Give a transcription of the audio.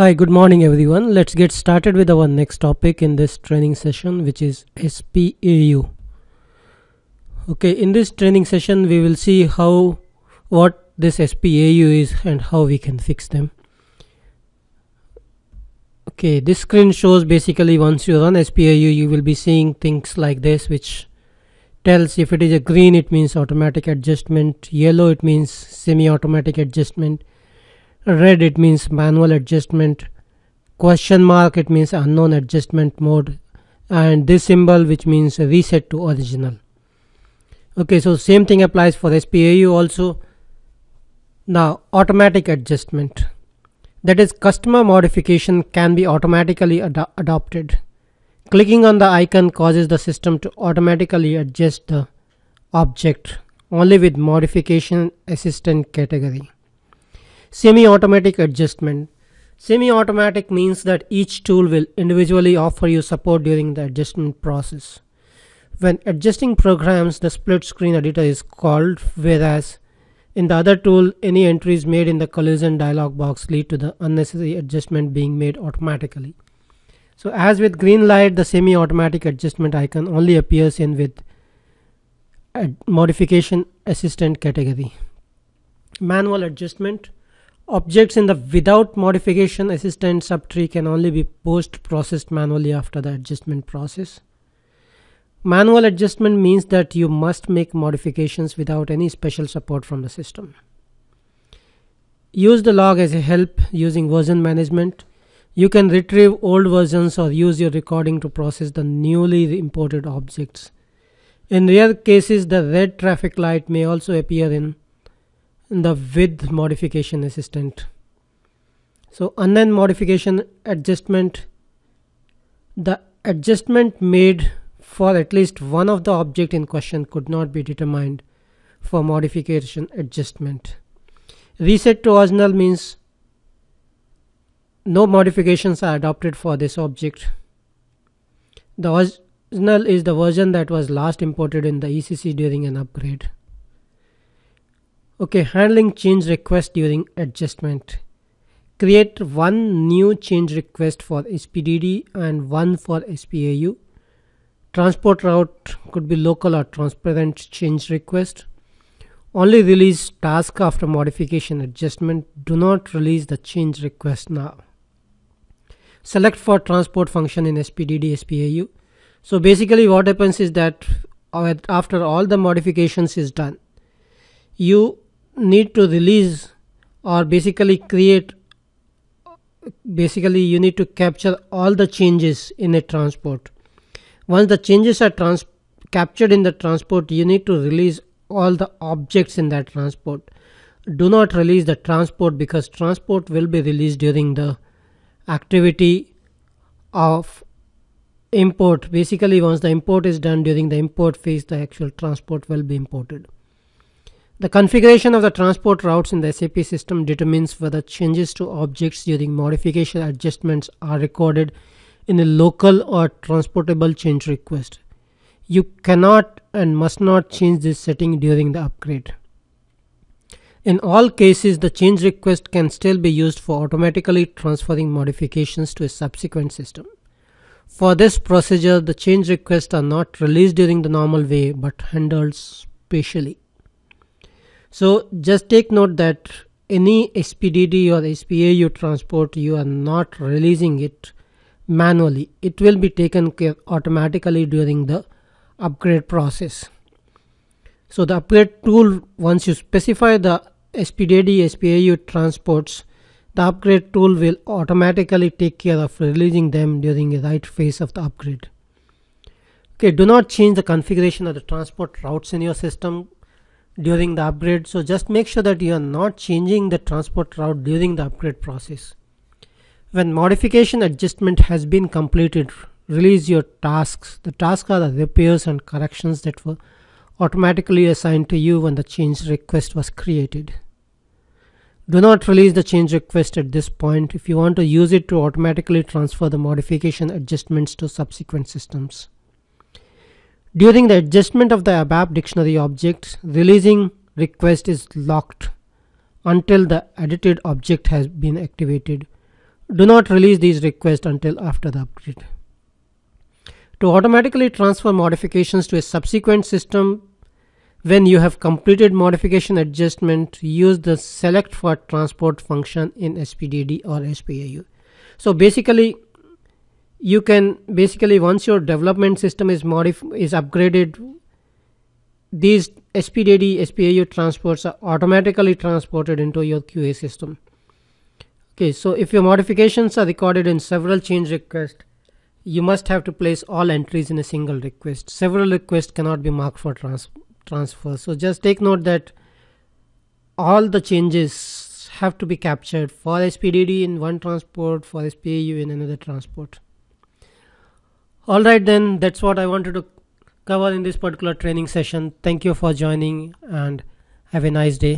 Hi, good morning everyone. Let's get started with our next topic in this training session which is SPAU. Okay, in this training session we will see how what this SPAU is and how we can fix them. Okay, this screen shows basically once you run SPAU you will be seeing things like this which tells if it is a green it means automatic adjustment, yellow it means semi-automatic adjustment, red it means manual adjustment. Question mark it means unknown adjustment mode. And this symbol which means reset to original. Okay so same thing applies for SPAU also. Now automatic adjustment. That is customer modification can be automatically ad adopted. Clicking on the icon causes the system to automatically adjust the object only with modification assistant category Semi-automatic adjustment. Semi-automatic means that each tool will individually offer you support during the adjustment process. When adjusting programs, the split screen editor is called, whereas in the other tool, any entries made in the collision dialog box lead to the unnecessary adjustment being made automatically. So as with green light, the semi-automatic adjustment icon only appears in with modification assistant category. Manual adjustment Objects in the without modification assistant subtree can only be post processed manually after the adjustment process. Manual adjustment means that you must make modifications without any special support from the system. Use the log as a help using version management. You can retrieve old versions or use your recording to process the newly imported objects. In rare cases, the red traffic light may also appear in the with modification assistant. So unknown modification adjustment the adjustment made for at least one of the object in question could not be determined for modification adjustment. Reset to original means no modifications are adopted for this object. The original is the version that was last imported in the ECC during an upgrade okay handling change request during adjustment. Create one new change request for SPDD and one for SPAU transport route could be local or transparent change request. Only release task after modification adjustment. Do not release the change request now. Select for transport function in SPDD SPAU so basically what happens is that after all the modifications is done you need to release or basically create basically you need to capture all the changes in a transport. Once the changes are trans captured in the transport you need to release all the objects in that transport. Do not release the transport because transport will be released during the activity of import. Basically once the import is done during the import phase the actual transport will be imported the configuration of the transport routes in the SAP system determines whether changes to objects during modification adjustments are recorded in a local or transportable change request. You cannot and must not change this setting during the upgrade. In all cases, the change request can still be used for automatically transferring modifications to a subsequent system. For this procedure, the change requests are not released during the normal way but handled specially. So just take note that any SPDD or SPAU transport you are not releasing it manually. It will be taken care automatically during the upgrade process. So the upgrade tool once you specify the SPDD SPAU transports the upgrade tool will automatically take care of releasing them during the right phase of the upgrade. Okay, do not change the configuration of the transport routes in your system during the upgrade. So just make sure that you are not changing the transport route during the upgrade process. When modification adjustment has been completed release your tasks. The tasks are the repairs and corrections that were automatically assigned to you when the change request was created. Do not release the change request at this point. If you want to use it to automatically transfer the modification adjustments to subsequent systems during the adjustment of the ABAP dictionary objects, releasing request is locked until the edited object has been activated. do not release these requests until after the upgrade. To automatically transfer modifications to a subsequent system when you have completed modification adjustment, use the select for transport function in SPDD or SPAU. So basically, you can basically once your development system is modif is upgraded, these SPDD, SPAU transports are automatically transported into your QA system. Okay, so if your modifications are recorded in several change requests, you must have to place all entries in a single request. Several requests cannot be marked for trans transfer. So just take note that all the changes have to be captured for SPDD in one transport, for SPAU in another transport. Alright then, that's what I wanted to cover in this particular training session. Thank you for joining and have a nice day.